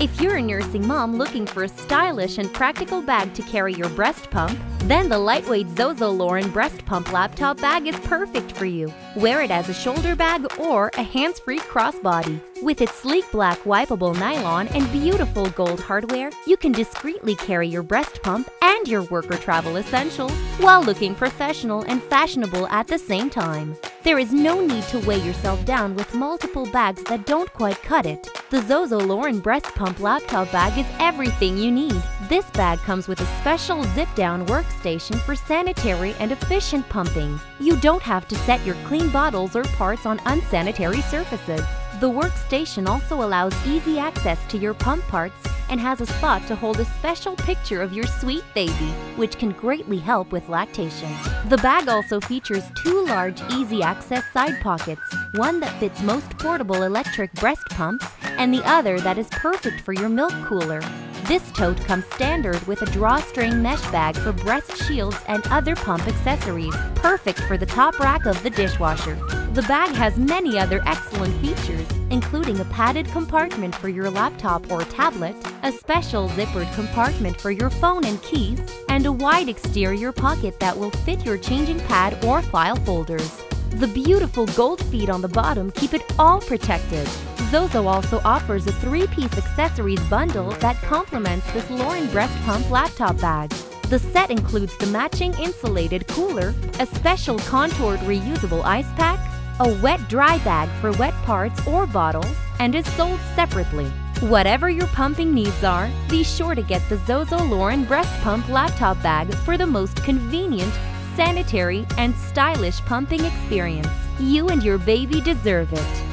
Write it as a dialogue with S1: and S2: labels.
S1: If you're a nursing mom looking for a stylish and practical bag to carry your breast pump, then the lightweight Zohzo Lauren breast pump laptop bag is perfect for you. Wear it as a shoulder bag or a hands-free crossbody. With its sleek black wipeable nylon and beautiful gold hardware, you can discreetly carry your breast pump and your work or travel essentials while looking professional and fashionable at the same time. There is no need to weigh yourself down with multiple bags that don't quite cut it. The Zohzo Lauren Breast Pump Laptop Bag is everything you need. This bag comes with a special zip-down workstation for sanitary and efficient pumping. You don't have to set your clean bottles or parts on unsanitary surfaces. The workstation also allows easy access to your pump parts and has a spot to hold a special picture of your sweet baby, which can greatly help with lactation. The bag also features two large easy access side pockets, one that fits most portable electric breast pumps and the other that is perfect for your milk cooler. This tote comes standard with a drawstring mesh bag for breast shields and other pump accessories, perfect for the top rack of the dishwasher. The bag has many other excellent features, including a padded compartment for your laptop or tablet, a special zippered compartment for your phone and keys, and a wide exterior pocket that will fit your changing pad or file folders. The beautiful gold feet on the bottom keep it all protected. Zohzo also offers a three-piece accessories bundle that complements this Lauren Breast Pump laptop bag. The set includes the matching insulated cooler, a special contoured reusable ice pack, a wet-dry bag for wet parts or bottles, and is sold separately. Whatever your pumping needs are, be sure to get the Zohzo Lauren Breast Pump laptop bag for the most convenient, sanitary, and stylish pumping experience. You and your baby deserve it.